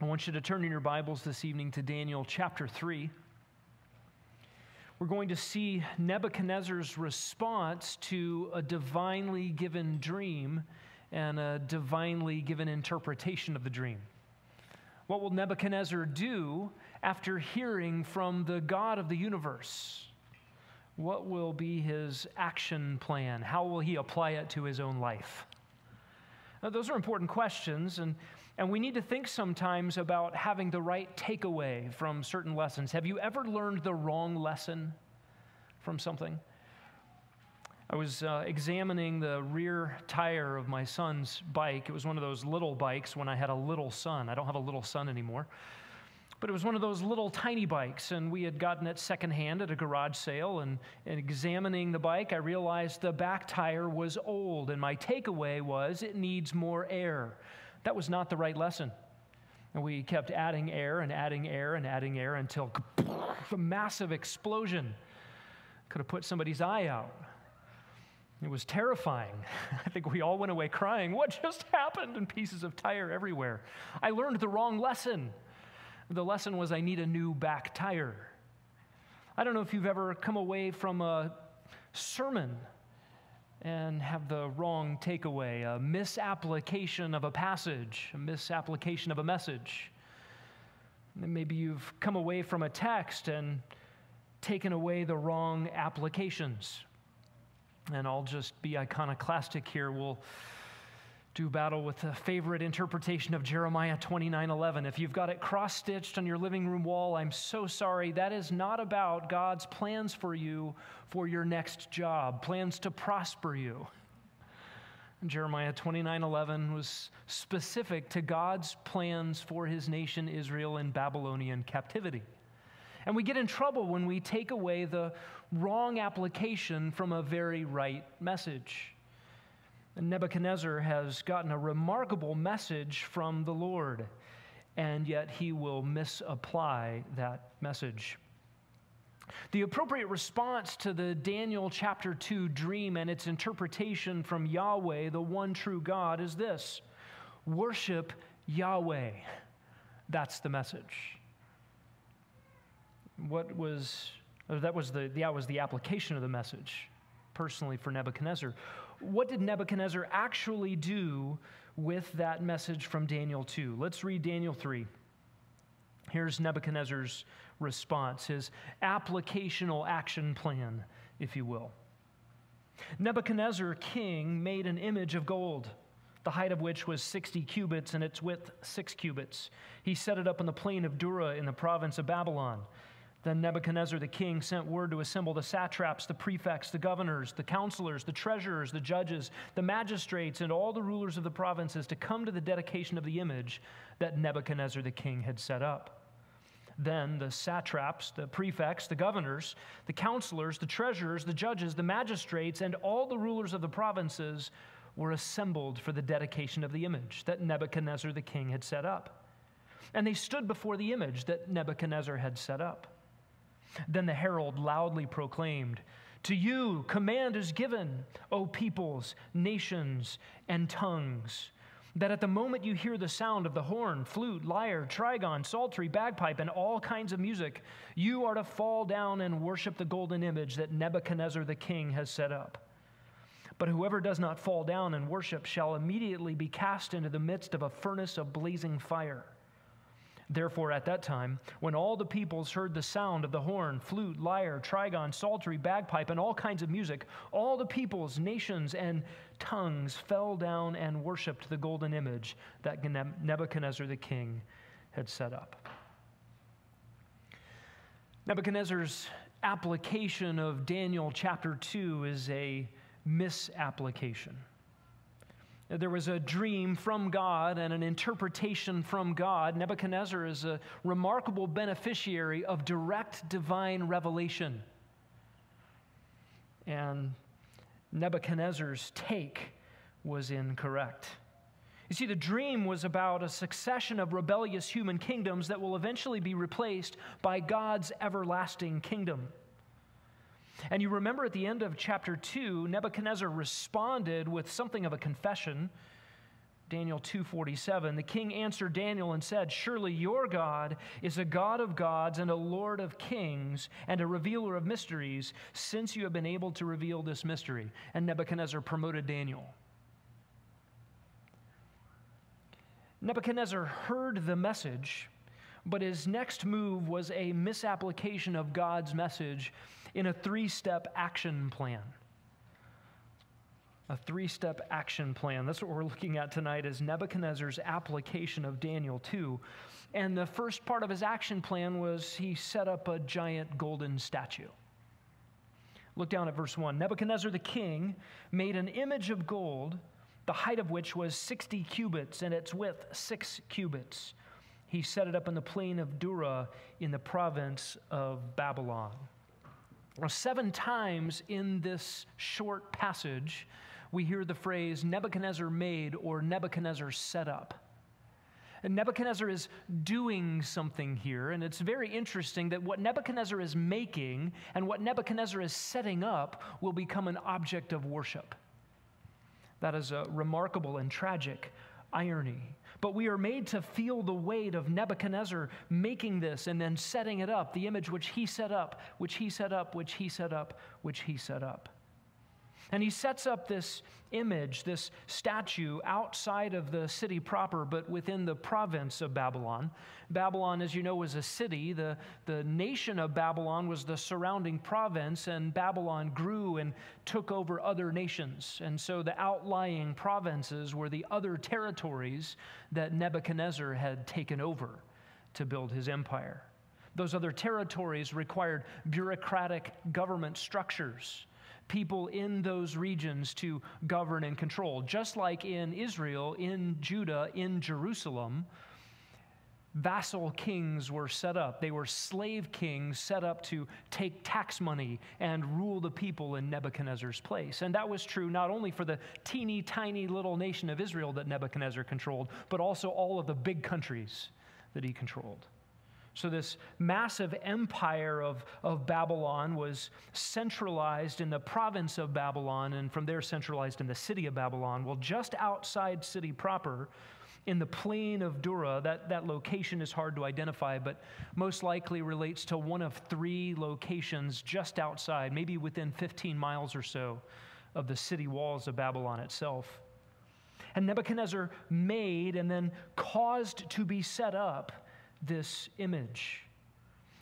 I want you to turn in your Bibles this evening to Daniel chapter 3. We're going to see Nebuchadnezzar's response to a divinely given dream and a divinely given interpretation of the dream. What will Nebuchadnezzar do after hearing from the God of the universe? What will be his action plan? How will he apply it to his own life? Now, those are important questions, and, and we need to think sometimes about having the right takeaway from certain lessons. Have you ever learned the wrong lesson from something? I was uh, examining the rear tire of my son's bike. It was one of those little bikes when I had a little son. I don't have a little son anymore. But it was one of those little tiny bikes, and we had gotten it secondhand at a garage sale. And, and examining the bike, I realized the back tire was old, and my takeaway was it needs more air. That was not the right lesson. And we kept adding air and adding air and adding air until a massive explosion could have put somebody's eye out. It was terrifying. I think we all went away crying. What just happened? And pieces of tire everywhere. I learned the wrong lesson. The lesson was I need a new back tire. I don't know if you've ever come away from a sermon and have the wrong takeaway, a misapplication of a passage, a misapplication of a message. maybe you've come away from a text and taken away the wrong applications. And I'll just be iconoclastic here. We'll do battle with a favorite interpretation of Jeremiah 29 11. If you've got it cross stitched on your living room wall, I'm so sorry. That is not about God's plans for you for your next job, plans to prosper you. And Jeremiah 29 11 was specific to God's plans for his nation Israel in Babylonian captivity. And we get in trouble when we take away the wrong application from a very right message. Nebuchadnezzar has gotten a remarkable message from the Lord, and yet he will misapply that message. The appropriate response to the Daniel chapter 2 dream and its interpretation from Yahweh, the one true God, is this worship Yahweh. That's the message. What was, that was the, that was the application of the message, personally for Nebuchadnezzar what did Nebuchadnezzar actually do with that message from Daniel 2? Let's read Daniel 3. Here's Nebuchadnezzar's response, his applicational action plan, if you will. Nebuchadnezzar, king, made an image of gold, the height of which was 60 cubits and its width 6 cubits. He set it up in the plain of Dura in the province of Babylon. Then Nebuchadnezzar the king sent word to assemble the satraps, the prefects, the governors, the counselors, the treasurers, the judges, the magistrates, and all the rulers of the provinces to come to the dedication of the image that Nebuchadnezzar the king had set up. Then the satraps, the prefects, the governors, the counselors, the treasurers, the judges, the magistrates, and all the rulers of the provinces were assembled for the dedication of the image that Nebuchadnezzar the king had set up. And they stood before the image that Nebuchadnezzar had set up. Then the herald loudly proclaimed, To you command is given, O peoples, nations, and tongues, that at the moment you hear the sound of the horn, flute, lyre, trigon, psaltery, bagpipe, and all kinds of music, you are to fall down and worship the golden image that Nebuchadnezzar the king has set up. But whoever does not fall down and worship shall immediately be cast into the midst of a furnace of blazing fire. Therefore, at that time, when all the peoples heard the sound of the horn, flute, lyre, trigon, psaltery, bagpipe, and all kinds of music, all the peoples, nations, and tongues fell down and worshiped the golden image that Nebuchadnezzar the king had set up. Nebuchadnezzar's application of Daniel chapter 2 is a misapplication. There was a dream from God and an interpretation from God. Nebuchadnezzar is a remarkable beneficiary of direct divine revelation. And Nebuchadnezzar's take was incorrect. You see, the dream was about a succession of rebellious human kingdoms that will eventually be replaced by God's everlasting kingdom. And you remember at the end of chapter 2, Nebuchadnezzar responded with something of a confession. Daniel 2:47 The king answered Daniel and said Surely your God is a God of gods and a Lord of kings and a revealer of mysteries since you have been able to reveal this mystery and Nebuchadnezzar promoted Daniel Nebuchadnezzar heard the message but his next move was a misapplication of God's message in a three-step action plan a three step action plan. That's what we're looking at tonight is Nebuchadnezzar's application of Daniel 2. And the first part of his action plan was he set up a giant golden statue. Look down at verse 1. Nebuchadnezzar the king made an image of gold, the height of which was 60 cubits and its width 6 cubits. He set it up in the plain of Dura in the province of Babylon. Now, seven times in this short passage, we hear the phrase Nebuchadnezzar made or Nebuchadnezzar set up. And Nebuchadnezzar is doing something here, and it's very interesting that what Nebuchadnezzar is making and what Nebuchadnezzar is setting up will become an object of worship. That is a remarkable and tragic irony. But we are made to feel the weight of Nebuchadnezzar making this and then setting it up, the image which he set up, which he set up, which he set up, which he set up. And he sets up this image, this statue, outside of the city proper, but within the province of Babylon. Babylon, as you know, was a city. The, the nation of Babylon was the surrounding province, and Babylon grew and took over other nations. And so the outlying provinces were the other territories that Nebuchadnezzar had taken over to build his empire. Those other territories required bureaucratic government structures people in those regions to govern and control. Just like in Israel, in Judah, in Jerusalem, vassal kings were set up. They were slave kings set up to take tax money and rule the people in Nebuchadnezzar's place. And that was true not only for the teeny tiny little nation of Israel that Nebuchadnezzar controlled, but also all of the big countries that he controlled. So, this massive empire of, of Babylon was centralized in the province of Babylon, and from there centralized in the city of Babylon. Well, just outside city proper, in the plain of Dura, that, that location is hard to identify, but most likely relates to one of three locations just outside, maybe within 15 miles or so of the city walls of Babylon itself. And Nebuchadnezzar made and then caused to be set up this image.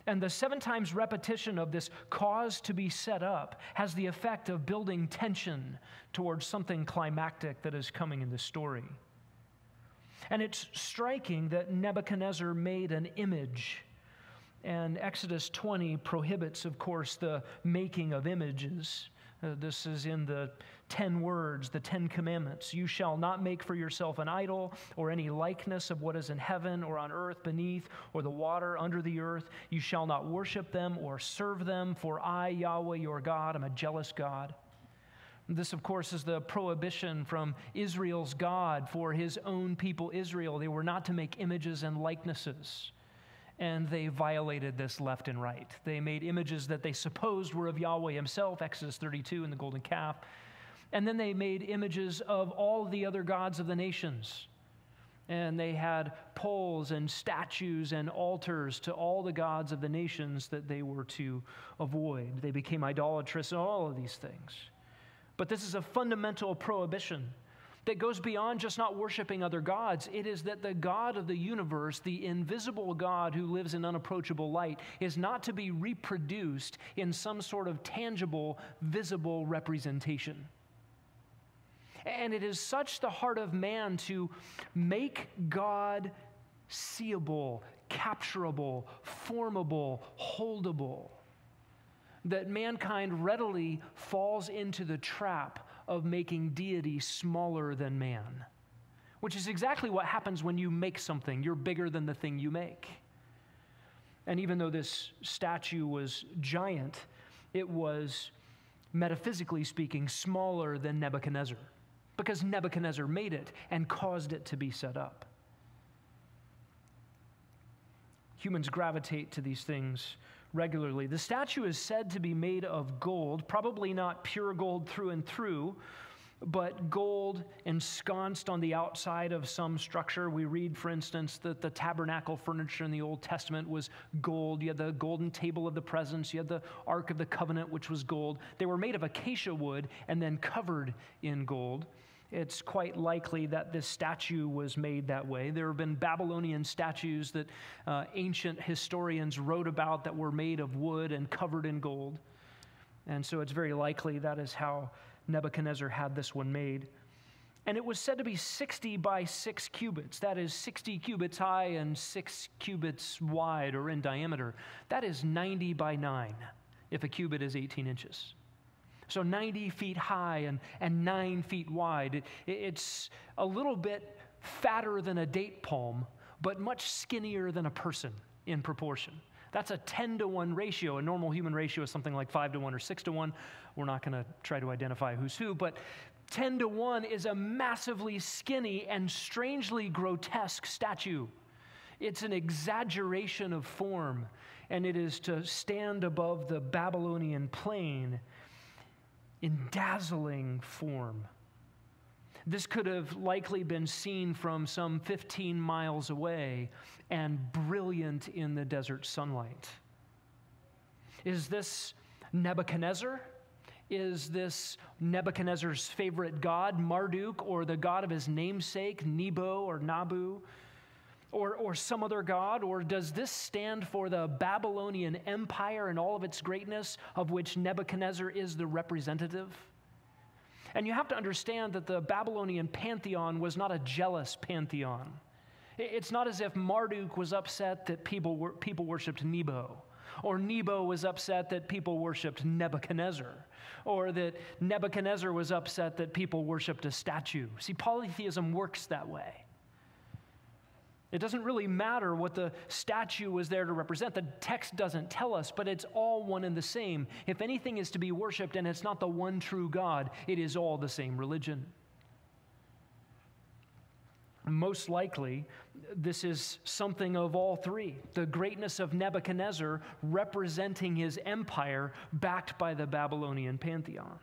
And the seven times repetition of this cause to be set up has the effect of building tension towards something climactic that is coming in the story. And it's striking that Nebuchadnezzar made an image. And Exodus 20 prohibits, of course, the making of images. Uh, this is in the 10 words, the 10 commandments. You shall not make for yourself an idol or any likeness of what is in heaven or on earth beneath or the water under the earth. You shall not worship them or serve them, for I, Yahweh your God, am a jealous God. This, of course, is the prohibition from Israel's God for his own people, Israel. They were not to make images and likenesses and they violated this left and right. They made images that they supposed were of Yahweh himself, Exodus 32 and the golden calf. And then they made images of all the other gods of the nations. And they had poles and statues and altars to all the gods of the nations that they were to avoid. They became idolatrous in all of these things. But this is a fundamental prohibition that goes beyond just not worshiping other gods. It is that the God of the universe, the invisible God who lives in unapproachable light, is not to be reproduced in some sort of tangible, visible representation. And it is such the heart of man to make God seeable, capturable, formable, holdable, that mankind readily falls into the trap of making deity smaller than man, which is exactly what happens when you make something. You're bigger than the thing you make. And even though this statue was giant, it was, metaphysically speaking, smaller than Nebuchadnezzar because Nebuchadnezzar made it and caused it to be set up. Humans gravitate to these things regularly. The statue is said to be made of gold, probably not pure gold through and through, but gold ensconced on the outside of some structure. We read, for instance, that the tabernacle furniture in the Old Testament was gold. You had the golden table of the presence, you had the Ark of the Covenant, which was gold. They were made of acacia wood and then covered in gold. It's quite likely that this statue was made that way. There have been Babylonian statues that uh, ancient historians wrote about that were made of wood and covered in gold. And so it's very likely that is how Nebuchadnezzar had this one made. And it was said to be 60 by 6 cubits. That is 60 cubits high and 6 cubits wide or in diameter. That is 90 by 9 if a cubit is 18 inches. So 90 feet high and, and 9 feet wide. It, it's a little bit fatter than a date palm, but much skinnier than a person in proportion. That's a 10 to 1 ratio. A normal human ratio is something like 5 to 1 or 6 to 1. We're not going to try to identify who's who, but 10 to 1 is a massively skinny and strangely grotesque statue. It's an exaggeration of form, and it is to stand above the Babylonian plain in dazzling form. This could have likely been seen from some 15 miles away and brilliant in the desert sunlight. Is this Nebuchadnezzar? Is this Nebuchadnezzar's favorite god, Marduk, or the god of his namesake, Nebo or Nabu? Or, or some other god? Or does this stand for the Babylonian Empire and all of its greatness, of which Nebuchadnezzar is the representative? And you have to understand that the Babylonian pantheon was not a jealous pantheon. It's not as if Marduk was upset that people, were, people worshiped Nebo, or Nebo was upset that people worshiped Nebuchadnezzar, or that Nebuchadnezzar was upset that people worshiped a statue. See, polytheism works that way. It doesn't really matter what the statue was there to represent. The text doesn't tell us, but it's all one and the same. If anything is to be worshiped and it's not the one true God, it is all the same religion. Most likely, this is something of all three the greatness of Nebuchadnezzar representing his empire backed by the Babylonian pantheon.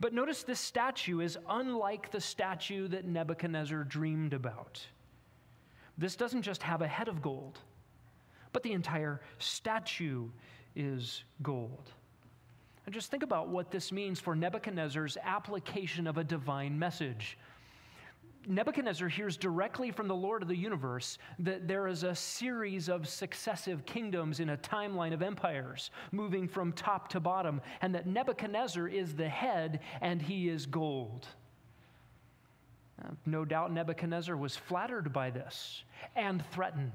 But notice this statue is unlike the statue that Nebuchadnezzar dreamed about. This doesn't just have a head of gold, but the entire statue is gold. And just think about what this means for Nebuchadnezzar's application of a divine message. Nebuchadnezzar hears directly from the Lord of the universe that there is a series of successive kingdoms in a timeline of empires moving from top to bottom, and that Nebuchadnezzar is the head and he is gold. No doubt Nebuchadnezzar was flattered by this and threatened.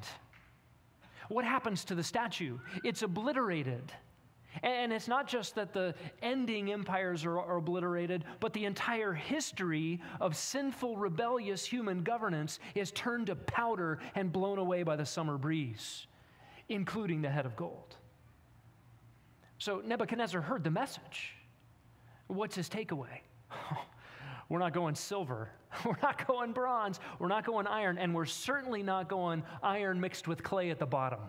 What happens to the statue? It's obliterated. And it's not just that the ending empires are, are, obliterated, but the entire history of sinful, rebellious human governance is turned to powder and blown away by the summer breeze, including the head of gold. So Nebuchadnezzar heard the message. What's his takeaway? We're not going silver. We're not going bronze. We're not going iron. And we're certainly not going iron mixed with clay at the bottom.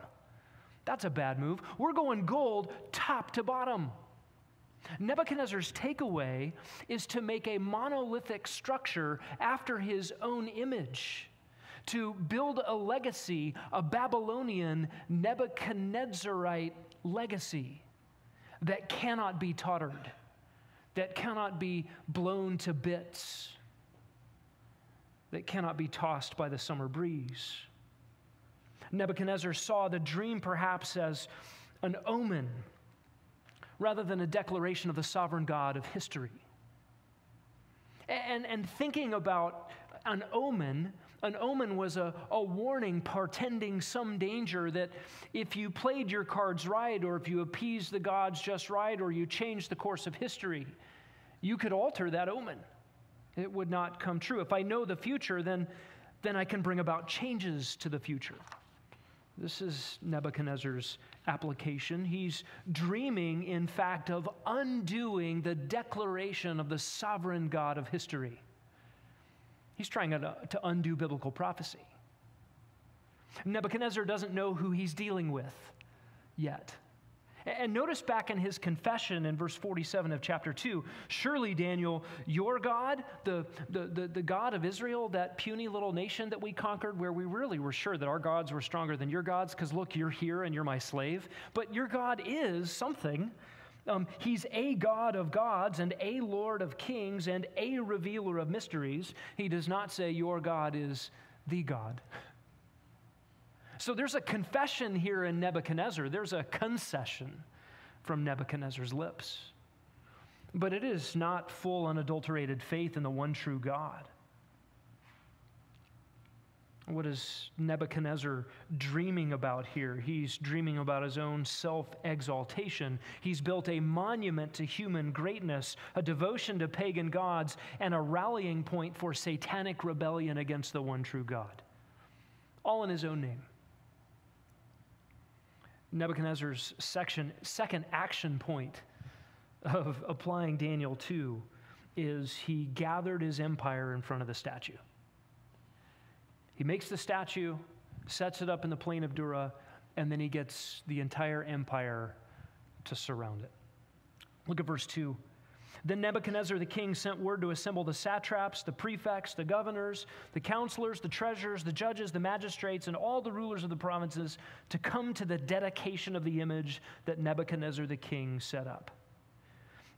That's a bad move. We're going gold top to bottom. Nebuchadnezzar's takeaway is to make a monolithic structure after his own image, to build a legacy, a Babylonian Nebuchadnezzarite legacy that cannot be tottered, that cannot be blown to bits, that cannot be tossed by the summer breeze. Nebuchadnezzar saw the dream perhaps as an omen rather than a declaration of the sovereign God of history. And, and thinking about an omen, an omen was a, a warning portending some danger that if you played your cards right, or if you appeased the gods just right, or you changed the course of history, you could alter that omen. It would not come true. If I know the future, then, then I can bring about changes to the future. This is Nebuchadnezzar's application. He's dreaming, in fact, of undoing the declaration of the sovereign God of history. He's trying to, to undo biblical prophecy. Nebuchadnezzar doesn't know who he's dealing with yet. And notice back in his confession in verse 47 of chapter 2 Surely, Daniel, your God, the, the, the, the, God of Israel, that puny little nation that we conquered, where we really were sure that our gods were stronger than your gods, because look, you're here and you're my slave. But your God is something. Um, he's a God of gods and a Lord of kings and a revealer of mysteries. He does not say your God is the God. So there's a confession here in Nebuchadnezzar, there's a concession from Nebuchadnezzar's lips. But it is not full, unadulterated faith in the one true God. What is Nebuchadnezzar dreaming about here? He's dreaming about his own self exaltation. He's built a monument to human greatness, a devotion to pagan gods, and a rallying point for satanic rebellion against the one true God. All in his own name. Nebuchadnezzar's section, second action point of applying Daniel 2 is he gathered his empire in front of the statue. He makes the statue, sets it up in the plain of Dura, and then he gets the entire empire to surround it. Look at verse 2. Then Nebuchadnezzar the king sent word to assemble the satraps, the prefects, the governors, the counselors, the treasurers, the judges, the magistrates, and all the rulers of the provinces to come to the dedication of the image that Nebuchadnezzar the king set up.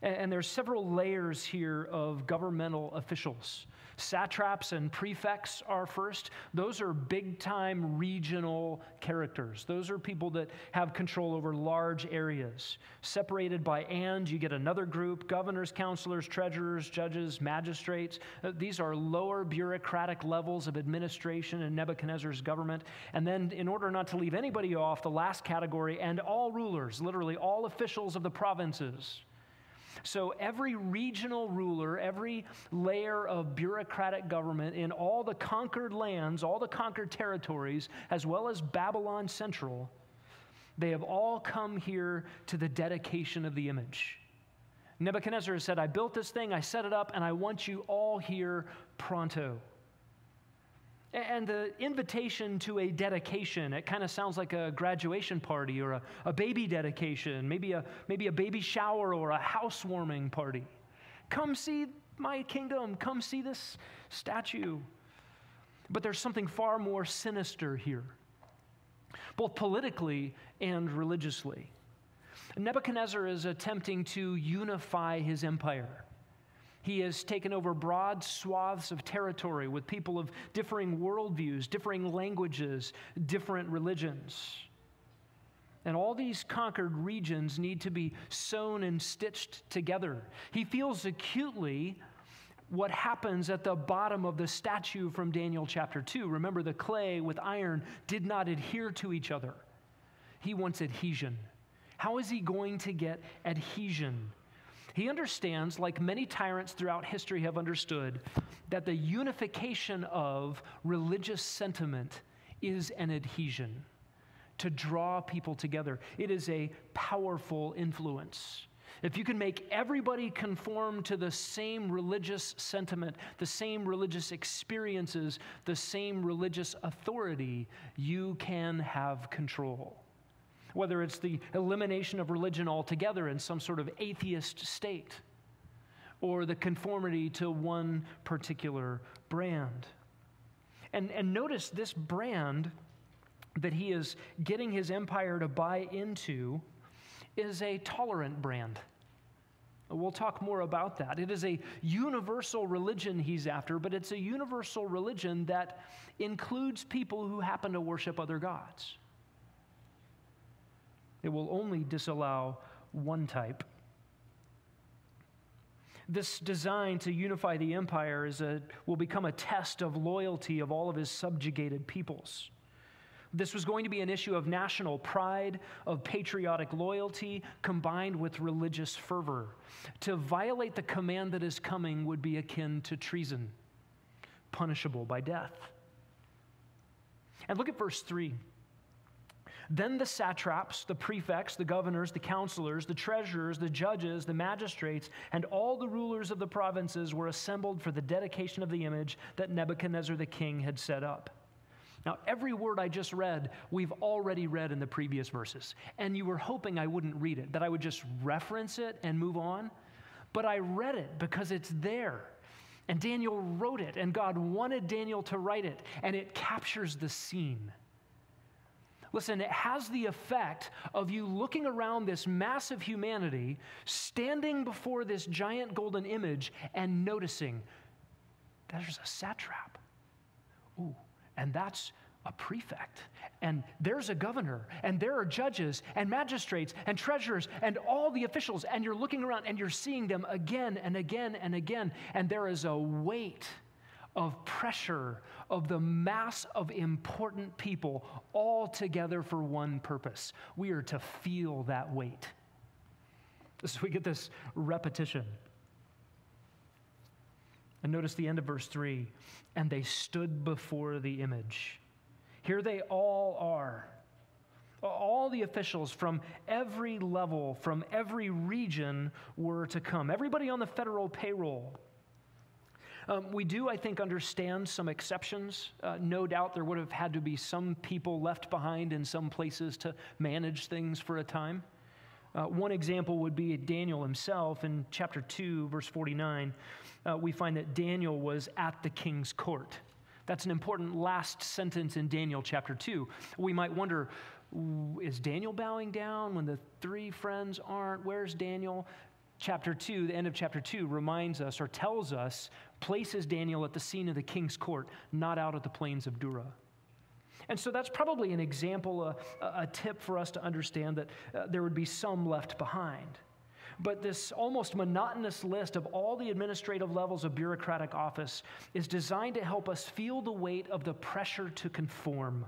And there's several layers here of governmental officials. Satraps and prefects are first. Those are big time regional characters. Those are people that have control over large areas. Separated by and, you get another group governors, counselors, treasurers, judges, magistrates. Uh, these are lower bureaucratic levels of administration in Nebuchadnezzar's government. And then, in order not to leave anybody off, the last category, and all rulers, literally all officials of the provinces. So every regional ruler, every layer of bureaucratic government in all the conquered lands, all the conquered territories, as well as Babylon Central, they have all come here to the dedication of the image. Nebuchadnezzar has said, I built this thing, I set it up, and I want you all here pronto. And the invitation to a dedication, it kind of sounds like a graduation party or a, a baby dedication, maybe a, maybe a baby shower or a housewarming party. Come see my kingdom, come see this statue. But there's something far more sinister here, both politically and religiously. Nebuchadnezzar is attempting to unify his empire. He has taken over broad swaths of territory with people of differing worldviews, differing languages, different religions. And all these conquered regions need to be sewn and stitched together. He feels acutely what happens at the bottom of the statue from Daniel chapter 2. Remember, the clay with iron did not adhere to each other. He wants adhesion. How is he going to get adhesion? He understands, like many tyrants throughout history have understood, that the unification of religious sentiment is an adhesion to draw people together. It is a powerful influence. If you can make everybody conform to the same religious sentiment, the same religious experiences, the same religious authority, you can have control whether it's the elimination of religion altogether in some sort of atheist state, or the conformity to one particular brand. And, and notice this brand that he is getting his empire to buy into is a tolerant brand. We'll talk more about that. It is a universal religion he's after, but it's a universal religion that includes people who happen to worship other gods. It will only disallow one type. This design to unify the empire is a, will become a test of loyalty of all of his subjugated peoples. This was going to be an issue of national pride, of patriotic loyalty, combined with religious fervor. To violate the command that is coming would be akin to treason, punishable by death. And look at verse 3. Then the satraps, the prefects, the governors, the counselors, the treasurers, the judges, the magistrates, and all the rulers of the provinces were assembled for the dedication of the image that Nebuchadnezzar the king had set up. Now, every word I just read, we've already read in the previous verses. And you were hoping I wouldn't read it, that I would just reference it and move on. But I read it because it's there. And Daniel wrote it, and God wanted Daniel to write it, and it captures the scene. Listen, it has the effect of you looking around this massive humanity, standing before this giant golden image, and noticing there's a satrap. Ooh, and that's a prefect. And there's a governor, and there are judges, and magistrates, and treasurers, and all the officials. And you're looking around and you're seeing them again and again and again. And there is a weight of pressure of the mass of important people all together for one purpose. We are to feel that weight. So we get this repetition. And notice the end of verse 3 and they stood before the image. Here they all are. All the officials from every level, from every region were to come. Everybody on the federal payroll. Um, we do, I think, understand some exceptions. Uh, no doubt there would have had to be some people left behind in some places to manage things for a time. Uh, one example would be Daniel himself in chapter 2, verse 49. Uh, we find that Daniel was at the king's court. That's an important last sentence in Daniel chapter 2. We might wonder is Daniel bowing down when the three friends aren't? Where's Daniel? Chapter 2, the end of chapter 2, reminds us or tells us, places Daniel at the scene of the king's court, not out at the plains of Dura. And so that's probably an example, a, a tip for us to understand that uh, there would be some left behind. But this almost monotonous list of all the administrative levels of bureaucratic office is designed to help us feel the weight of the pressure to conform.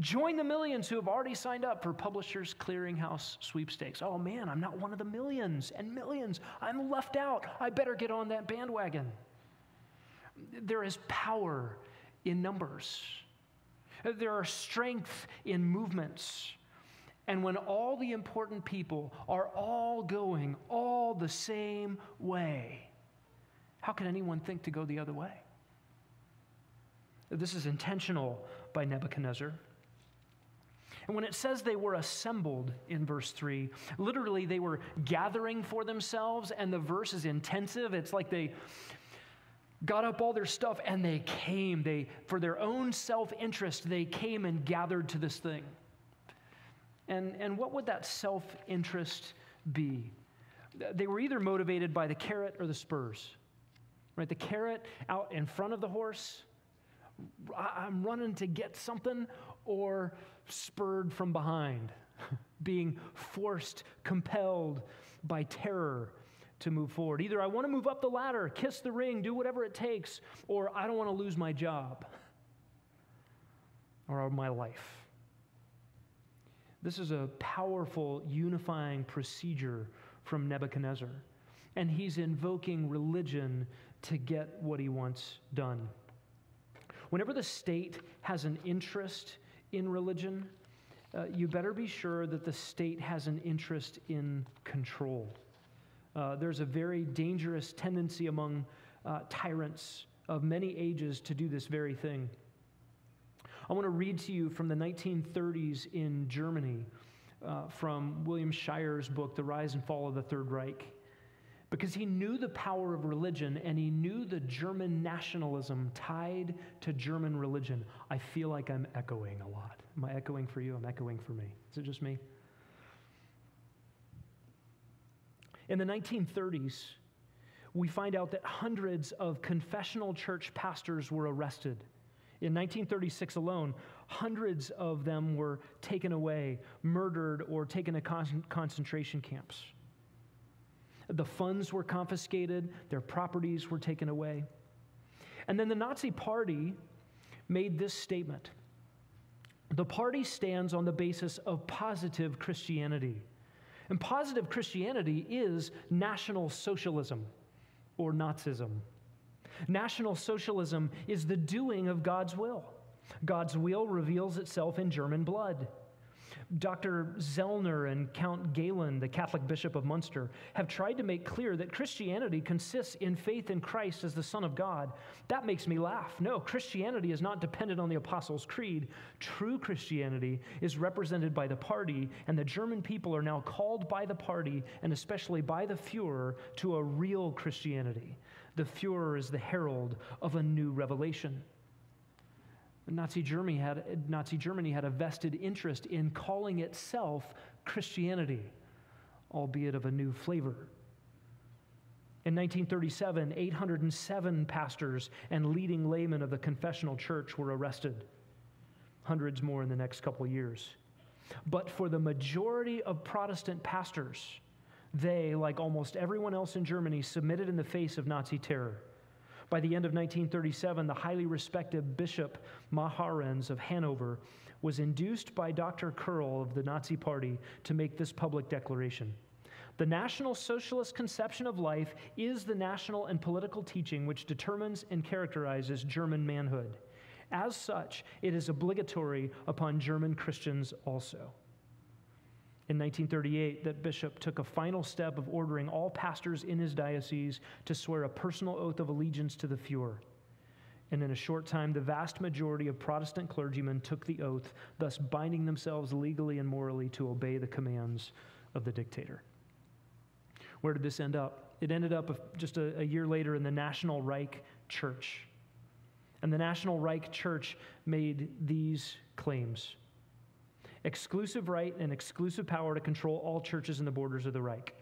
Join the millions who have already signed up for Publishers Clearinghouse sweepstakes. Oh man, I'm not one of the millions and millions. I'm left out. I better get on that bandwagon. There is power in numbers. There are strength in movements. And when all the important people are all going all the same way, how can anyone think to go the other way? This is intentional by Nebuchadnezzar. And when it says they were assembled in verse 3, literally they were gathering for themselves, and the verse is intensive. It's like they got up all their stuff and they came. They, for their own self interest, they came and gathered to this thing. And, and what would that self interest be? They were either motivated by the carrot or the spurs. Right? The carrot out in front of the horse, I'm running to get something, or spurred from behind, being forced, compelled by terror to move forward. Either I want to move up the ladder, kiss the ring, do whatever it takes, or I don't want to lose my job or my life. This is a powerful unifying procedure from Nebuchadnezzar. And he's invoking religion to get what he wants done. Whenever the state has an interest in religion, uh, you better be sure that the state has an interest in control. Uh, there's a very dangerous tendency among uh, tyrants of many ages to do this very thing. I want to read to you from the 1930s in Germany uh, from William Shirer's book, The Rise and Fall of the Third Reich, because he knew the power of religion and he knew the German nationalism tied to German religion. I feel like I'm echoing a lot. Am I echoing for you? I'm echoing for me. Is it just me? In the 1930s, we find out that hundreds of confessional church pastors were arrested in 1936 alone, hundreds of them were taken away, murdered, or taken to con- concentration camps. The funds were confiscated, their properties were taken away. And then the Nazi Party made this statement The party stands on the basis of positive Christianity. And positive Christianity is National Socialism or Nazism. National Socialism is the doing of God's will. God's will reveals itself in German blood. Dr. Zoellner and Count Galen, the Catholic Bishop of Munster, have tried to make clear that Christianity consists in faith in Christ as the Son of God. That makes me laugh. No, Christianity is not dependent on the Apostles' Creed. True Christianity is represented by the party, and the German people are now called by the party, and especially by the Fuhrer, to a real Christianity. The Fuhrer is the herald of a new revelation. Nazi Germany, had, Nazi Germany had a vested interest in calling itself Christianity, albeit of a new flavor. In 1937, 807 pastors and leading laymen of the confessional church were arrested, hundreds more in the next couple years. But for the majority of Protestant pastors, they, like almost everyone else in Germany, submitted in the face of Nazi terror. By the end of 1937, the highly respected Bishop Marahrens of Hanover was induced by Dr. Kerrl of the Nazi Party to make this public declaration. The National Socialist conception of life is the national and political teaching which determines and characterizes German manhood. As such, it is obligatory upon German Christians also. In 1938, that bishop took a final step of ordering all pastors in his diocese to swear a personal oath of allegiance to the Fuhrer. And in a short time, the vast majority of Protestant clergymen took the oath, thus binding themselves legally and morally to obey the commands of the dictator. Where did this end up? It ended up just a, a year later in the National Reich Church. And the National Reich Church made these claims exclusive right and exclusive power to control all churches in the borders of the Reich.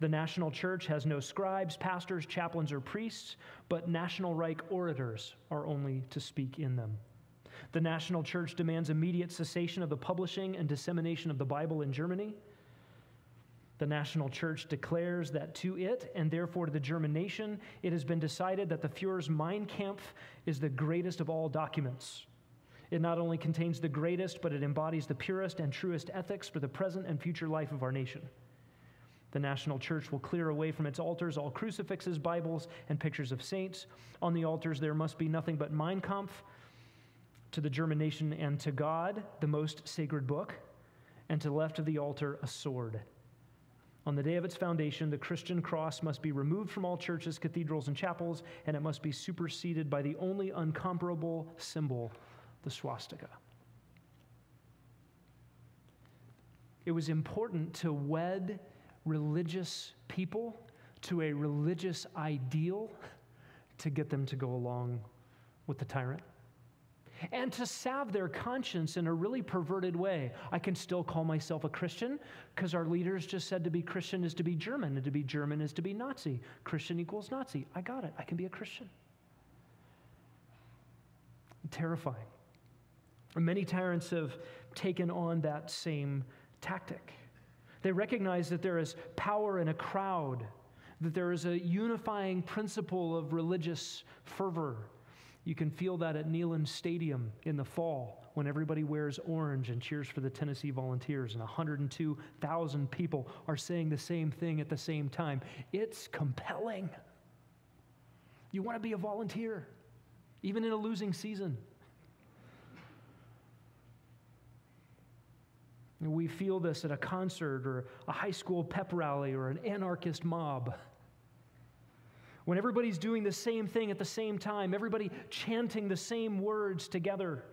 The National Church has no scribes, pastors, chaplains, or priests, but National Reich orators are only to speak in them. The National Church demands immediate cessation of the publishing and dissemination of the Bible in Germany. The National Church declares that to it, and therefore to the German nation, it has been decided that the Fuhrer's Mein Kampf is the greatest of all documents it not only contains the greatest, but it embodies the purest and truest ethics for the present and future life of our nation. The National Church will clear away from its altars all crucifixes, Bibles, and pictures of saints. On the altars, there must be nothing but Mein Kampf to the German nation and to God, the most sacred book, and to the left of the altar, a sword. On the day of its foundation, the Christian cross must be removed from all churches, cathedrals, and chapels, and it must be superseded by the only uncomparable symbol the swastika. It was important to wed religious people to a religious ideal to get them to go along with the tyrant. And to salve their conscience in a really perverted way. I can still call myself a Christian because our leaders just said to be Christian is to be German, and to be German is to be Nazi. Christian equals Nazi. I got it. I can be a Christian. Terrifying. Many tyrants have taken on that same tactic. They recognize that there is power in a crowd, that there is a unifying principle of religious fervor. You can feel that at Neyland Stadium in the fall when everybody wears orange and cheers for the Tennessee Volunteers, and 102,000 people are saying the same thing at the same time. It's compelling. You want to be a volunteer, even in a losing season. We feel this at a concert or a high school pep rally or an anarchist mob. When everybody's doing the same thing at the same time, everybody chanting the same words together.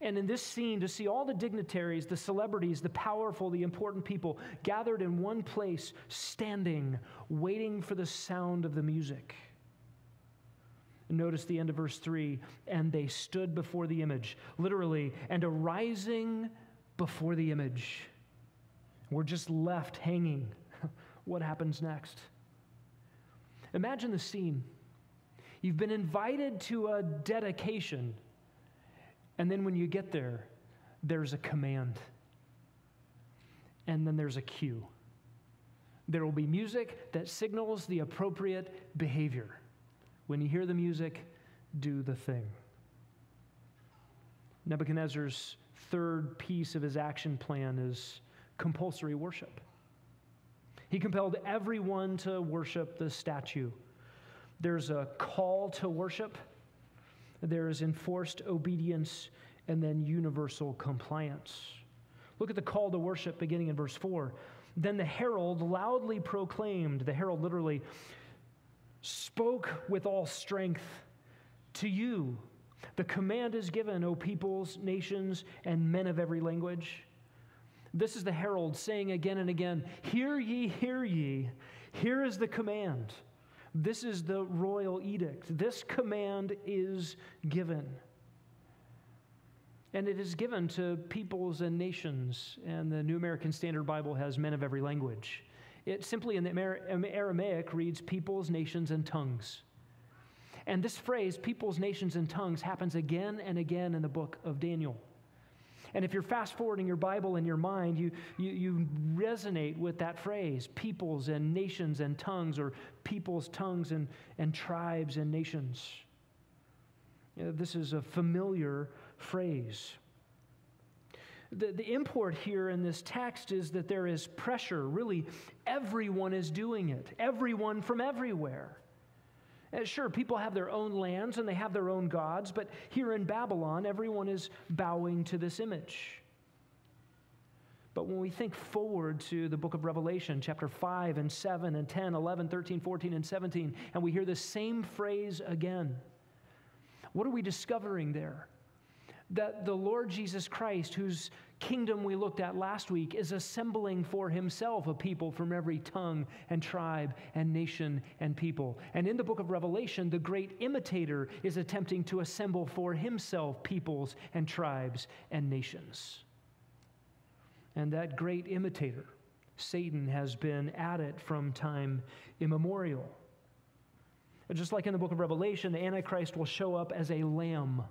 And in this scene, to see all the dignitaries, the celebrities, the powerful, the important people gathered in one place, standing, waiting for the sound of the music. Notice the end of verse 3 and they stood before the image, literally, and arising before the image. We're just left hanging. what happens next? Imagine the scene. You've been invited to a dedication, and then when you get there, there's a command, and then there's a cue. There will be music that signals the appropriate behavior. When you hear the music, do the thing. Nebuchadnezzar's third piece of his action plan is compulsory worship. He compelled everyone to worship the statue. There's a call to worship, there is enforced obedience, and then universal compliance. Look at the call to worship beginning in verse 4. Then the herald loudly proclaimed, the herald literally spoke with all strength to you. The command is given, O peoples, nations, and men of every language. This is the herald saying again and again, Hear ye, hear ye. Here is the command. This is the royal edict. This command is given. And it is given to peoples and nations. And the New American Standard Bible has men of every language. It simply in the Aramaic reads peoples, nations, and tongues. And this phrase, peoples, nations, and tongues, happens again and again in the book of Daniel. And if you're fast forwarding your Bible in your mind, you, you, you resonate with that phrase peoples and nations and tongues, or peoples, tongues, and, and tribes and nations. This is a familiar phrase. The, the import here in this text is that there is pressure. Really, everyone is doing it, everyone from everywhere. Uh, sure, people have their own lands and they have their own gods, but here in Babylon, everyone is bowing to this image. But when we think forward to the book of Revelation, chapter 5 and 7 and 10, 11, 13, 14, and 17, and we hear the same phrase again, what are we discovering there? That the Lord Jesus Christ, whose kingdom we looked at last week is assembling for himself a people from every tongue and tribe and nation and people. And in the book of Revelation, the great imitator is attempting to assemble for himself peoples and tribes and nations. And that great imitator, Satan, has been at it from time immemorial. Just like in the book of Revelation, the Antichrist will show up as a lamb,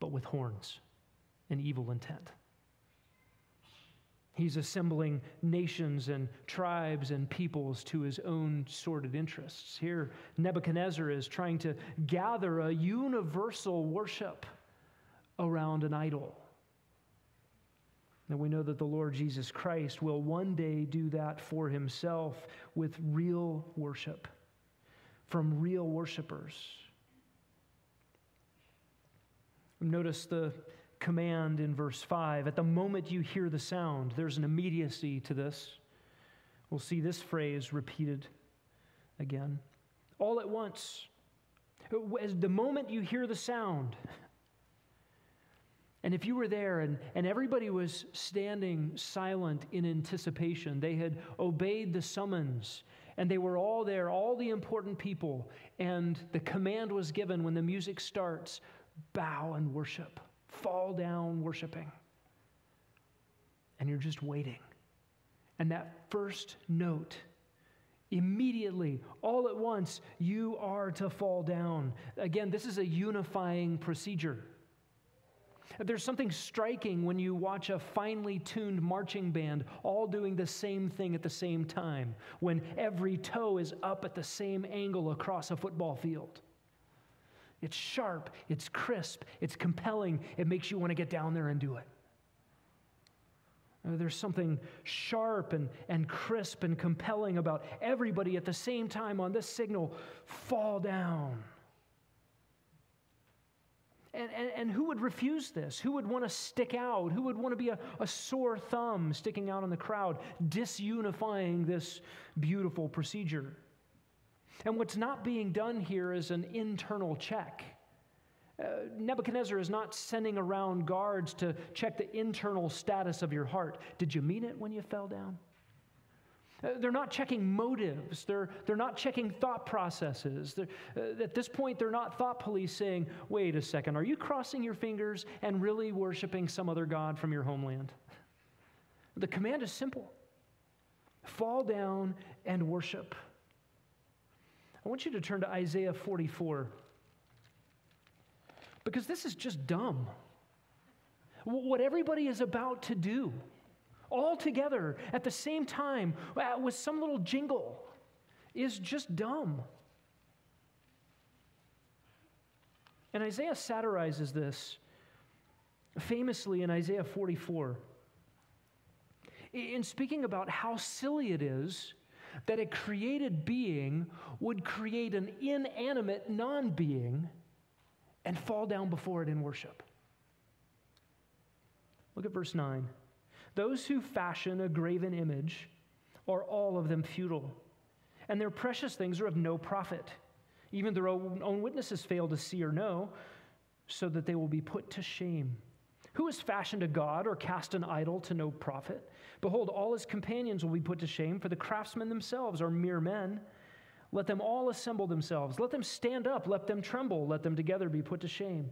but with horns and evil intent. He's assembling nations and tribes and peoples to his own sordid interests. Here, Nebuchadnezzar is trying to gather a universal worship around an idol. And we know that the Lord Jesus Christ will one day do that for himself with real worship from real worshipers. Notice the command in verse 5. At the moment you hear the sound, there's an immediacy to this. We'll see this phrase repeated again. All at once. As the moment you hear the sound, and if you were there and, and everybody was standing silent in anticipation, they had obeyed the summons, and they were all there, all the important people, and the command was given when the music starts bow and worship fall down worshiping. And you're just waiting. And that first note, immediately, all at once, you are to fall down. Again, this is a unifying procedure. There's something striking when you watch a finely tuned marching band all doing the same thing at the same time, when every toe is up at the same angle across a football field. It's sharp, it's crisp, it's compelling. It makes you want to get down there and do it. Uh, there's something sharp and, and crisp and compelling about everybody at the same time on this signal fall down. And, and, and who would refuse this? Who would want to stick out? Who would want to be a, a sore thumb sticking out in the crowd, disunifying this beautiful procedure? And what's not being done here is an internal check. Uh, Nebuchadnezzar is not sending around guards to check the internal status of your heart. Did you mean it when you fell down? Uh, they're not checking motives. They're, they're not checking thought processes. Uh, at this point, they're not thought police saying, wait a second, are you crossing your fingers and really worshiping some other God from your homeland? The command is simple fall down and worship. I want you to turn to Isaiah 44 because this is just dumb. What everybody is about to do, all together at the same time uh, with some little jingle, is just dumb. And Isaiah satirizes this famously in Isaiah 44 in speaking about how silly it is that a created being would create an inanimate non being and fall down before it in worship. Look at verse 9. Those who fashion a graven image are all of them futile, and their precious things are of no profit. Even their own witnesses fail to see or know, so that they will be put to shame. Who has fashioned a god or cast an idol to no profit? Behold, all his companions will be put to shame, for the craftsmen themselves are mere men. Let them all assemble themselves. Let them stand up. Let them tremble. Let them together be put to shame.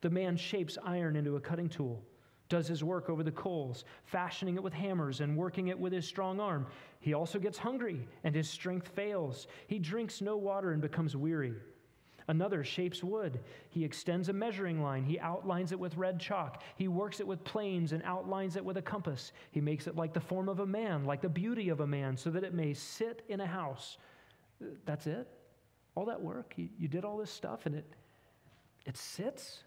The man shapes iron into a cutting tool, does his work over the coals, fashioning it with hammers and working it with his strong arm. He also gets hungry, and his strength fails. He drinks no water and becomes weary. Another shapes wood. He extends a measuring line. He outlines it with red chalk. He works it with planes and outlines it with a compass. He makes it like the form of a man, like the beauty of a man, so that it may sit in a house. That's it? All that work? You, you did all this stuff and it, it sits?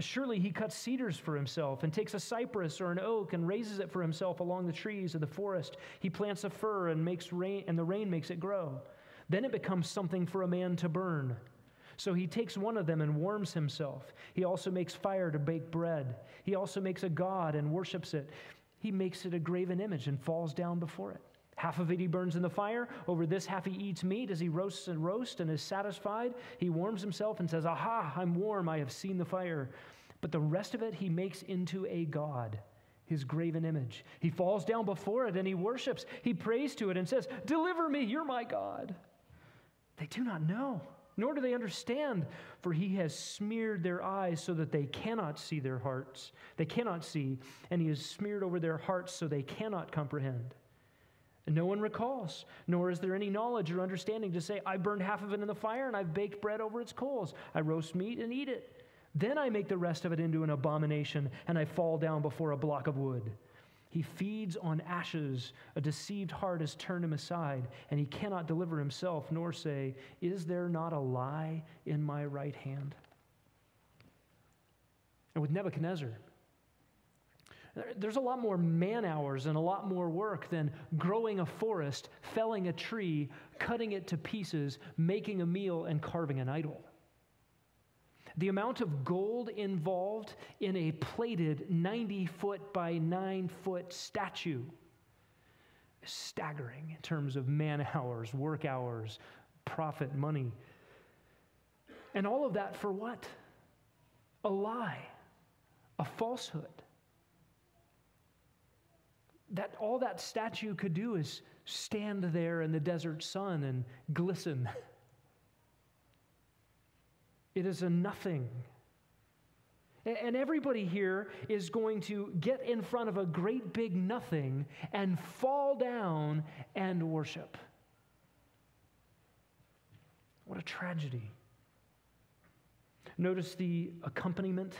Surely he cuts cedars for himself and takes a cypress or an oak and raises it for himself along the trees of the forest. He plants a fir and makes rain, and the rain makes it grow. Then it becomes something for a man to burn. So he takes one of them and warms himself. He also makes fire to bake bread. He also makes a god and worships it. He makes it a graven image and falls down before it. Half of it he burns in the fire. Over this half he eats meat as he roasts and roasts and is satisfied. He warms himself and says, Aha, I'm warm, I have seen the fire. But the rest of it he makes into a god, his graven image. He falls down before it and he worships. He prays to it and says, Deliver me, you're my God. They do not know, nor do they understand, for he has smeared their eyes so that they cannot see their hearts. They cannot see, and he has smeared over their hearts so they cannot comprehend. And no one recalls, nor is there any knowledge or understanding to say, I burned half of it in the fire and I've baked bread over its coals. I roast meat and eat it. Then I make the rest of it into an abomination and I fall down before a block of wood. He feeds on ashes. A deceived heart has turned him aside, and he cannot deliver himself, nor say, Is there not a lie in my right hand? And with Nebuchadnezzar, there's a lot more man hours and a lot more work than growing a forest, felling a tree, cutting it to pieces, making a meal, and carving an idol. The amount of gold involved in a plated 90 foot by 9 foot statue is staggering in terms of man hours, work hours, profit, money. And all of that for what? A lie, a falsehood that all that statue could do is stand there in the desert sun and glisten. It is a nothing. And everybody here is going to get in front of a great big nothing and fall down and worship. What a tragedy. Notice the accompaniment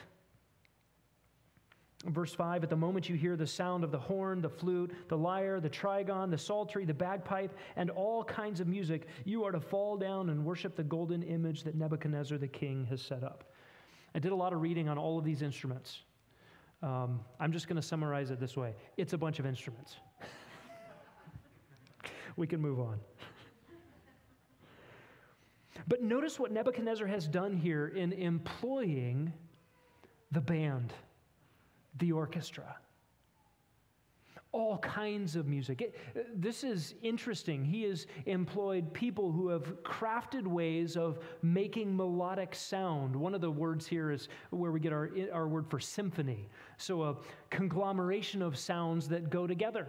Verse 5 At the moment you hear the sound of the horn, the flute, the lyre, the trigon, the psaltery, the bagpipe, and all kinds of music, you are to fall down and worship the golden image that Nebuchadnezzar the king has set up. I did a lot of reading on all of these instruments. Um, I'm just going to summarize it this way it's a bunch of instruments. we can move on. But notice what Nebuchadnezzar has done here in employing the band the orchestra. All kinds of music. It, this is interesting. He has employed people who have crafted ways of making melodic sound. One of the words here is where we get our, our word for symphony. So, a conglomeration of sounds that go together.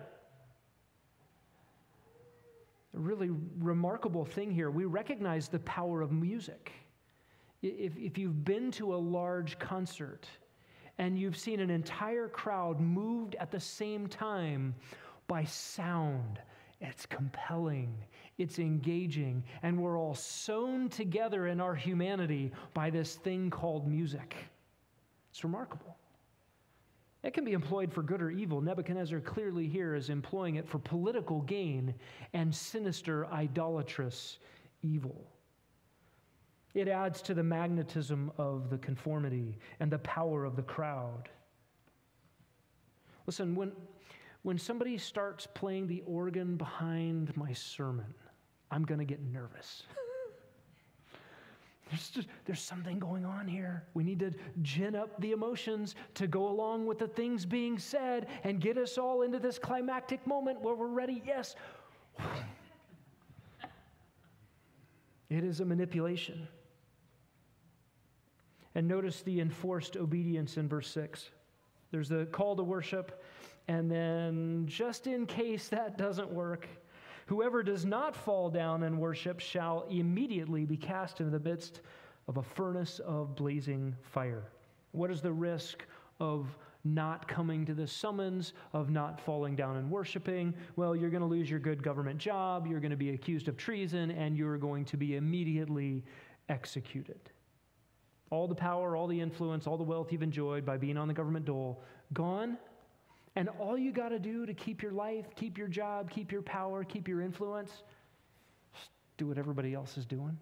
A really remarkable thing here. We recognize the power of music. If, if you've been to a large concert, and you've seen an entire crowd moved at the same time by sound. It's compelling, it's engaging, and we're all sewn together in our humanity by this thing called music. It's remarkable. It can be employed for good or evil. Nebuchadnezzar clearly here is employing it for political gain and sinister, idolatrous evil. It adds to the magnetism of the conformity and the power of the crowd. Listen, when, when somebody starts playing the organ behind my sermon, I'm going to get nervous. There's, just, there's something going on here. We need to gin up the emotions to go along with the things being said and get us all into this climactic moment where we're ready. Yes. It is a manipulation. And notice the enforced obedience in verse 6. There's the call to worship, and then just in case that doesn't work, Whoever does not fall down and worship shall immediately be cast into the midst of a furnace of blazing fire. What is the risk of not coming to the summons, of not falling down and worshiping? Well, you're going to lose your good government job, you're going to be accused of treason, and you're going to be immediately executed. All the power, all the influence, all the wealth you've enjoyed by being on the government dole, gone and all you got to do to keep your life, keep your job, keep your power, keep your influence, do what everybody else is doing.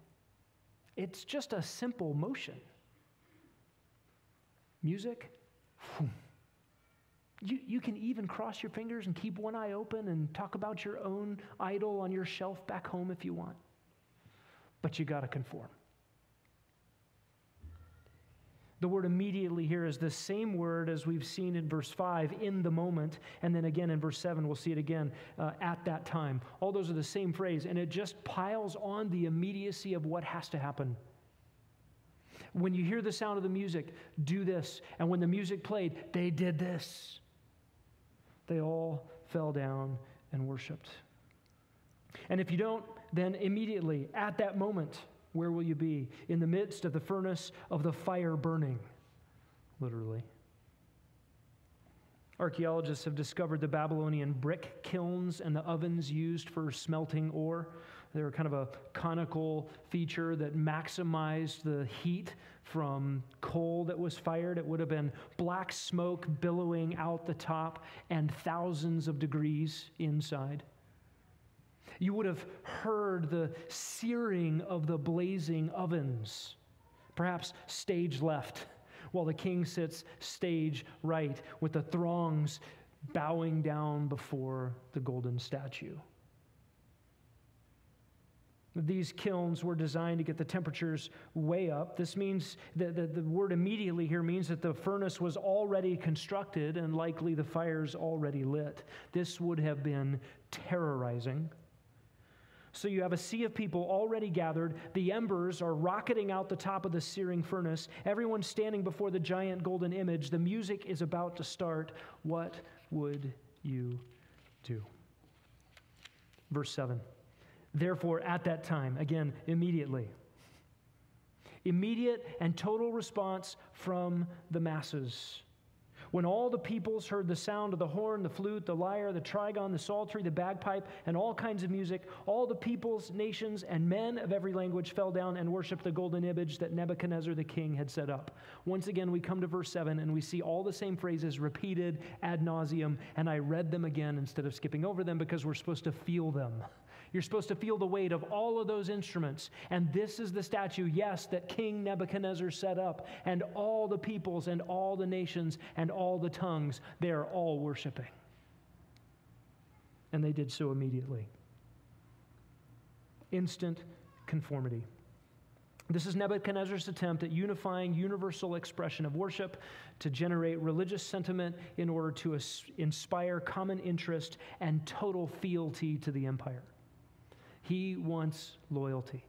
It's just a simple motion. Music, you, you can even cross your fingers and keep one eye open and talk about your own idol on your shelf back home if you want. But you got to conform. The word immediately here is the same word as we've seen in verse 5, in the moment. And then again in verse 7, we'll see it again uh, at that time. All those are the same phrase, and it just piles on the immediacy of what has to happen. When you hear the sound of the music, do this. And when the music played, they did this. They all fell down and worshiped. And if you don't, then immediately at that moment, where will you be? In the midst of the furnace of the fire burning, literally. Archaeologists have discovered the Babylonian brick kilns and the ovens used for smelting ore. They were kind of a conical feature that maximized the heat from coal that was fired. It would have been black smoke billowing out the top and thousands of degrees inside. You would have heard the searing of the blazing ovens, perhaps stage left, while the king sits stage right with the throngs bowing down before the golden statue. These kilns were designed to get the temperatures way up. This means that the, the, word immediately here means that the furnace was already constructed and likely the fires already lit. This would have been terrorizing. So you have a sea of people already gathered. The embers are rocketing out the top of the searing furnace. Everyone standing before the giant golden image. The music is about to start. What would you do? Verse 7. Therefore, at that time, again, immediately, immediate and total response from the masses. When all the peoples heard the sound of the horn, the flute, the lyre, the trigon, the psaltery, the bagpipe, and all kinds of music, all the peoples, nations, and men of every language fell down and worshiped the golden image that Nebuchadnezzar the king had set up. Once again, we come to verse 7 and we see all the same phrases repeated ad nauseum, and I read them again instead of skipping over them because we're supposed to feel them. You're supposed to feel the weight of all of those instruments. And this is the statue, yes, that King Nebuchadnezzar set up. And all the peoples and all the nations and all the tongues, they are all worshiping. And they did so immediately. Instant conformity. This is Nebuchadnezzar's attempt at unifying universal expression of worship to generate religious sentiment in order to inspire common interest and total fealty to the empire. He wants loyalty.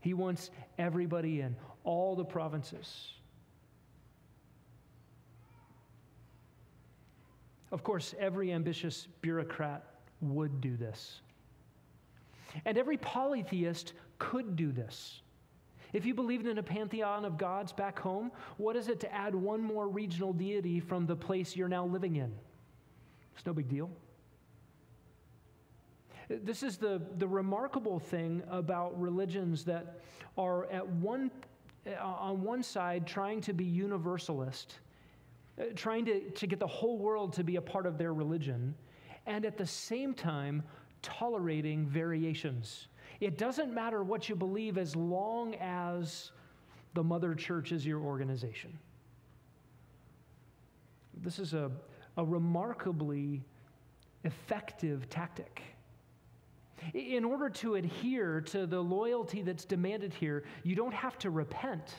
He wants everybody in, all the provinces. Of course, every ambitious bureaucrat would do this. And every polytheist could do this. If you believed in a pantheon of gods back home, what is it to add one more regional deity from the place you're now living in? It's no big deal. This is the, the remarkable thing about religions that are at one, uh, on one side trying to be universalist, uh, trying to, to get the whole world to be a part of their religion, and at the same time tolerating variations. It doesn't matter what you believe as long as the mother church is your organization. This is a, a remarkably effective tactic. In order to adhere to the loyalty that's demanded here, you don't have to repent.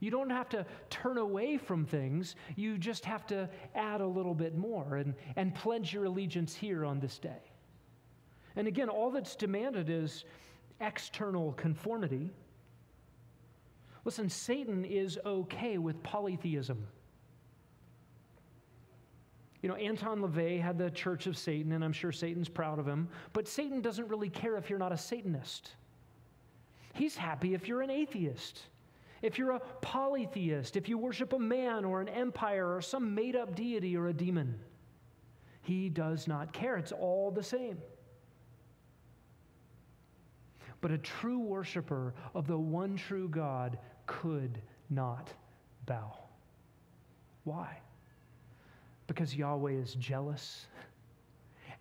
You don't have to turn away from things. You just have to add a little bit more and, and pledge your allegiance here on this day. And again, all that's demanded is external conformity. Listen, Satan is okay with polytheism. You know, Anton LaVey had the Church of Satan, and I'm sure Satan's proud of him, but Satan doesn't really care if you're not a Satanist. He's happy if you're an atheist, if you're a polytheist, if you worship a man or an empire or some made up deity or a demon. He does not care. It's all the same. But a true worshiper of the one true God could not bow. Why? Because Yahweh is jealous.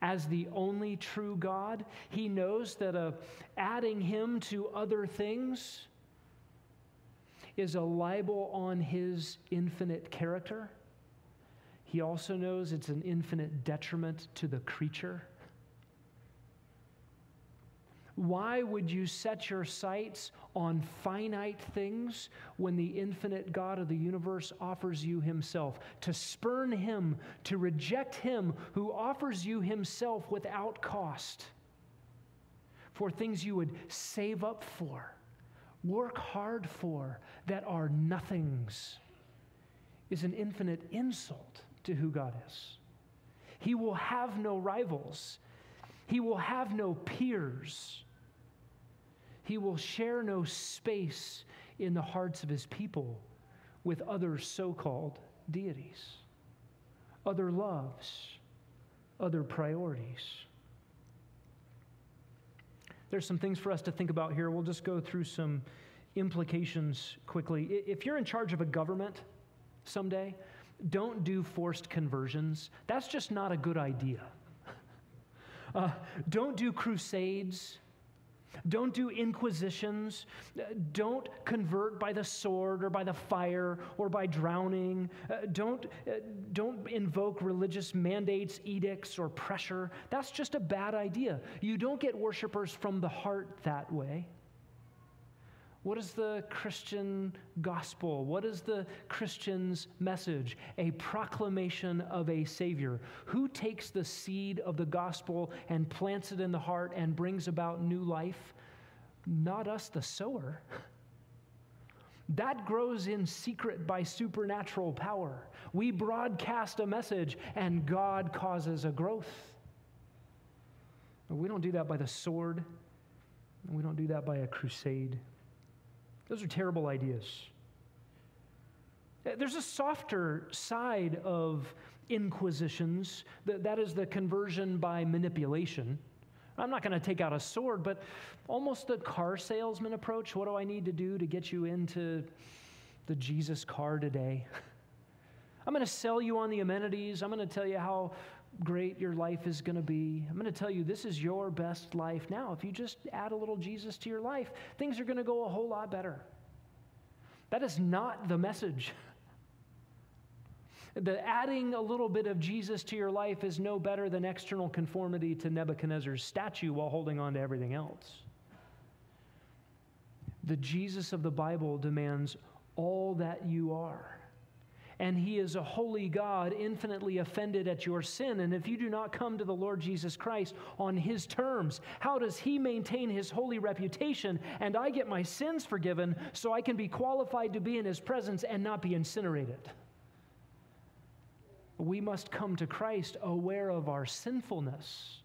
As the only true God, he knows that uh, adding him to other things is a libel on his infinite character. He also knows it's an infinite detriment to the creature. Why would you set your sights on finite things when the infinite God of the universe offers you himself? To spurn him, to reject him who offers you himself without cost for things you would save up for, work hard for, that are nothings, is an infinite insult to who God is. He will have no rivals. He will have no peers. He will share no space in the hearts of his people with other so called deities, other loves, other priorities. There's some things for us to think about here. We'll just go through some implications quickly. If you're in charge of a government someday, don't do forced conversions. That's just not a good idea. Uh, don't do crusades. Don't do inquisitions. Don't convert by the sword or by the fire or by drowning. Uh, don't, uh, don't invoke religious mandates, edicts, or pressure. That's just a bad idea. You don't get worshipers from the heart that way. What is the Christian gospel? What is the Christian's message? A proclamation of a Savior who takes the seed of the gospel and plants it in the heart and brings about new life. Not us, the sower. That grows in secret by supernatural power. We broadcast a message and God causes a growth. We don't do that by the sword, we don't do that by a crusade. Those are terrible ideas. There's a softer side of inquisitions, that is the conversion by manipulation. I'm not going to take out a sword, but almost the car salesman approach. What do I need to do to get you into the Jesus car today? I'm going to sell you on the amenities. I'm going to tell you how great your life is going to be. I'm going to tell you this is your best life now. If you just add a little Jesus to your life, things are going to go a whole lot better. That is not the message. The adding a little bit of Jesus to your life is no better than external conformity to Nebuchadnezzar's statue while holding on to everything else. The Jesus of the Bible demands all that you are and he is a holy God, infinitely offended at your sin. And if you do not come to the Lord Jesus Christ on his terms, how does he maintain his holy reputation and I get my sins forgiven so I can be qualified to be in his presence and not be incinerated? We must come to Christ aware of our sinfulness,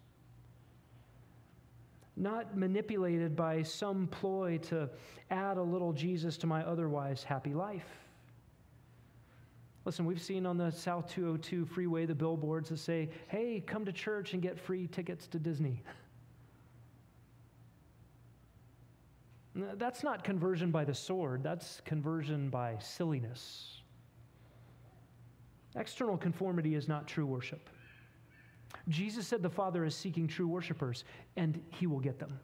not manipulated by some ploy to add a little Jesus to my otherwise happy life. Listen, we've seen on the South 202 freeway the billboards that say, hey, come to church and get free tickets to Disney. That's not conversion by the sword, that's conversion by silliness. External conformity is not true worship. Jesus said the Father is seeking true worshipers, and he will get them.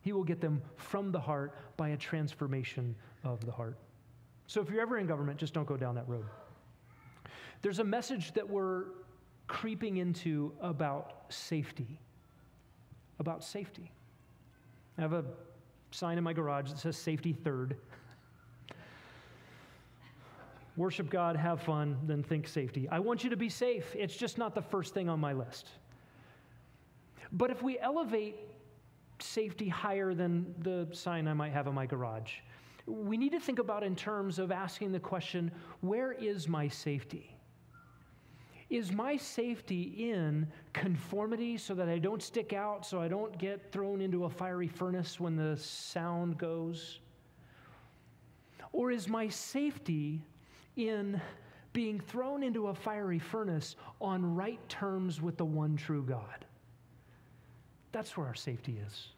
He will get them from the heart by a transformation of the heart. So if you're ever in government, just don't go down that road. There's a message that we're creeping into about safety. about safety. I have a sign in my garage that says safety third. Worship God, have fun, then think safety. I want you to be safe. It's just not the first thing on my list. But if we elevate safety higher than the sign I might have in my garage, we need to think about in terms of asking the question where is my safety? Is my safety in conformity so that I don't stick out, so I don't get thrown into a fiery furnace when the sound goes? Or is my safety in being thrown into a fiery furnace on right terms with the one true God? That's where our safety is.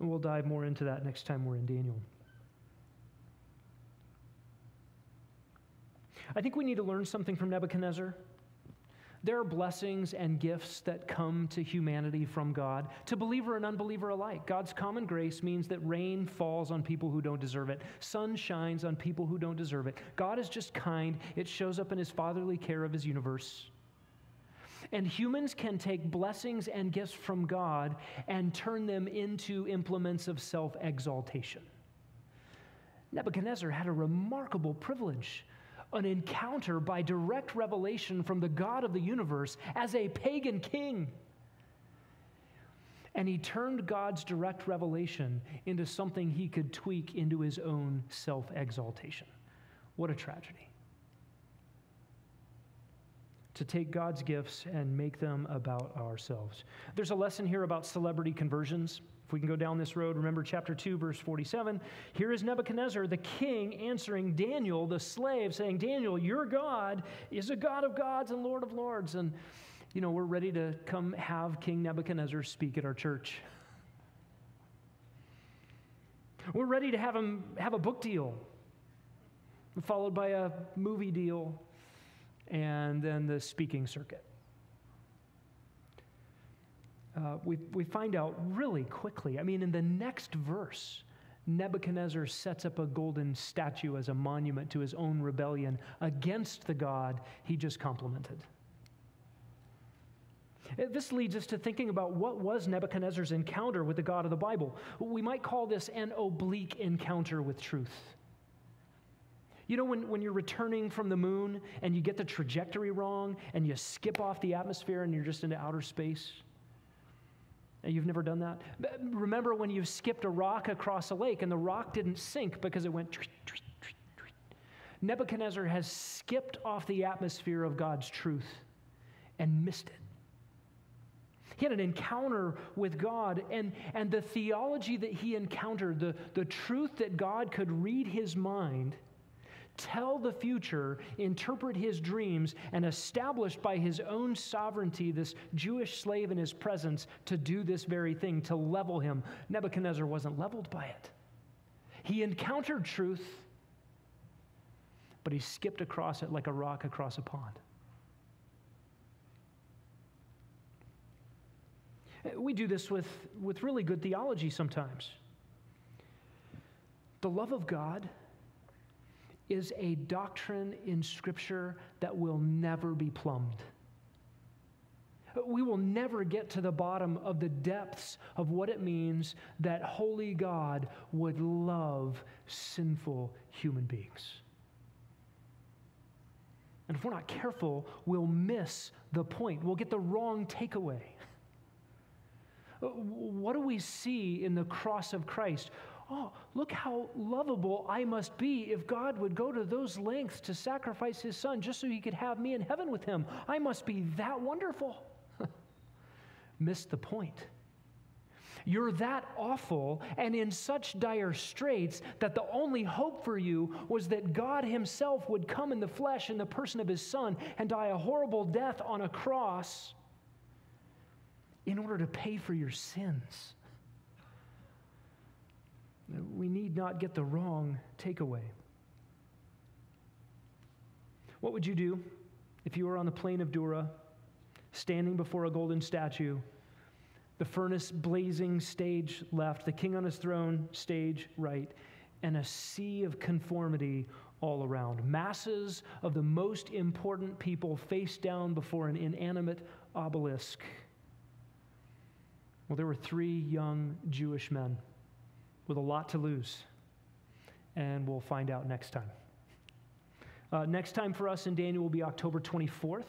And we'll dive more into that next time we're in Daniel. I think we need to learn something from Nebuchadnezzar. There are blessings and gifts that come to humanity from God, to believer and unbeliever alike. God's common grace means that rain falls on people who don't deserve it, sun shines on people who don't deserve it. God is just kind, it shows up in his fatherly care of his universe. And humans can take blessings and gifts from God and turn them into implements of self exaltation. Nebuchadnezzar had a remarkable privilege an encounter by direct revelation from the God of the universe as a pagan king. And he turned God's direct revelation into something he could tweak into his own self exaltation. What a tragedy. To take God's gifts and make them about ourselves. There's a lesson here about celebrity conversions. If we can go down this road, remember chapter 2, verse 47. Here is Nebuchadnezzar, the king, answering Daniel, the slave, saying, Daniel, your God is a God of gods and Lord of lords. And, you know, we're ready to come have King Nebuchadnezzar speak at our church. We're ready to have him have a book deal, followed by a movie deal, and then the speaking circuit uh, we, we find out really quickly. I mean, in the next verse, Nebuchadnezzar sets up a golden statue as a monument to his own rebellion against the God he just complimented. This leads us to thinking about what was Nebuchadnezzar's encounter with the God of the Bible. We might call this an oblique encounter with truth. You know, when, when you're returning from the moon and you get the trajectory wrong and you skip off the atmosphere and you're just into outer space? You've never done that? Remember when you skipped a rock across a lake and the rock didn't sink because it went. Nebuchadnezzar has skipped off the atmosphere of God's truth and missed it. He had an encounter with God, and, and the theology that he encountered, the, the truth that God could read his mind tell the future, interpret his dreams, and establish by his own sovereignty this Jewish slave in his presence to do this very thing, to level him. Nebuchadnezzar wasn't leveled by it. He encountered truth, but he skipped across it like a rock across a pond. We do this with, with really good theology sometimes. The love of God is a doctrine in Scripture that will never be plumbed. We will never get to the bottom of the depths of what it means that holy God would love sinful human beings. And if we're not careful, we'll miss the point. We'll get the wrong takeaway. What do we see in the cross of Christ? Oh, look how lovable I must be if God would go to those lengths to sacrifice his son just so he could have me in heaven with him. I must be that wonderful. Missed the point. You're that awful and in such dire straits that the only hope for you was that God Himself would come in the flesh in the person of His Son and die a horrible death on a cross in order to pay for your sins. We need not get the wrong takeaway. What would you do if you were on the plain of Dura, standing before a golden statue, the furnace blazing stage left, the king on his throne stage right, and a sea of conformity all around? Masses of the most important people face down before an inanimate obelisk. Well, there were three young Jewish men with a lot to lose, and we'll find out next time. Uh, next time for us in Daniel will be October 24th.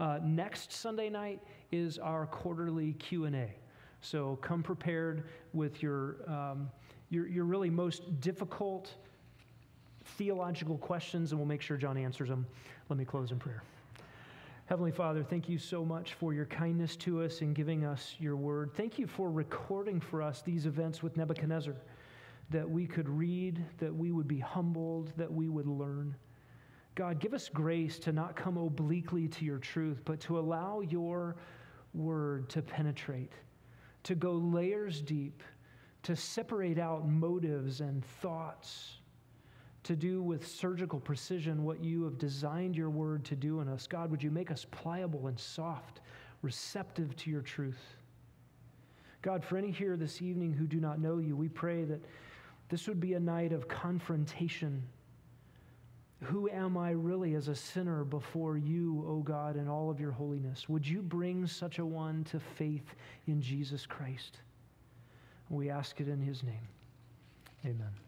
Uh, next Sunday night is our quarterly Q&A. So come prepared with your, um, your, your really most difficult theological questions, and we'll make sure John answers them. Let me close in prayer. Heavenly Father, thank you so much for your kindness to us in giving us your word. Thank you for recording for us these events with Nebuchadnezzar, that we could read, that we would be humbled, that we would learn. God, give us grace to not come obliquely to your truth, but to allow your word to penetrate, to go layers deep, to separate out motives and thoughts, to do with surgical precision what you have designed your word to do in us. God, would you make us pliable and soft, receptive to your truth? God, for any here this evening who do not know you, we pray that this would be a night of confrontation who am I really as a sinner before you, O God, in all of your holiness? Would you bring such a one to faith in Jesus Christ? We ask it in his name. Amen.